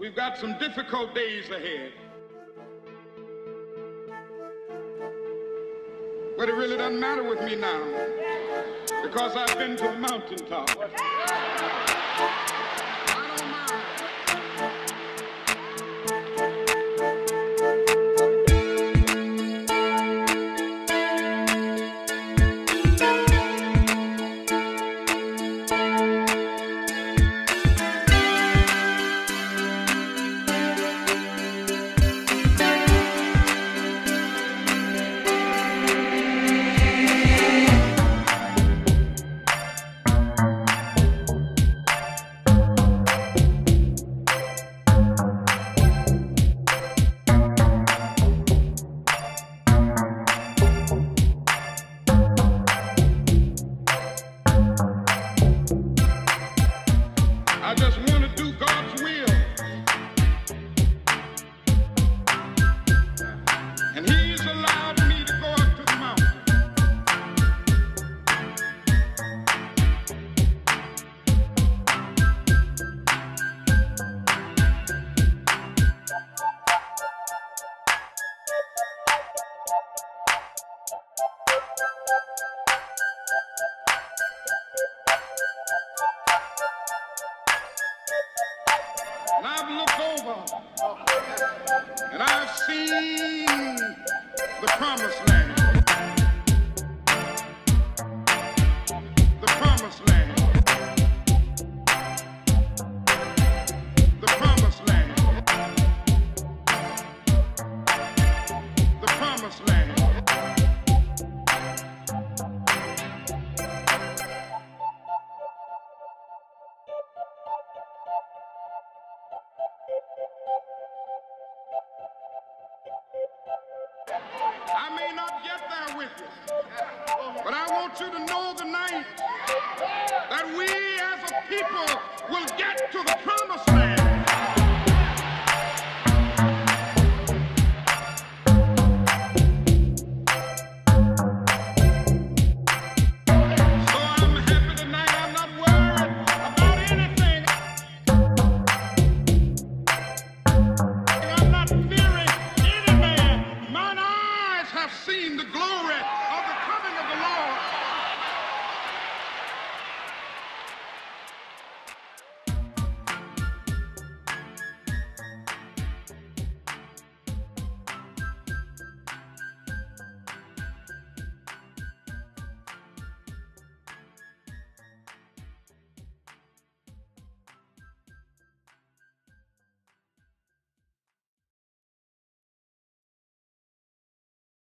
We've got some difficult days ahead. But it really doesn't matter with me now because I've been to the mountaintop. I just want to do God's will. And He's allowed And I've looked over and I've seen the promised land. The promised land. The promised land. The promised land. With you, but I want you to know tonight that we as a people will get to the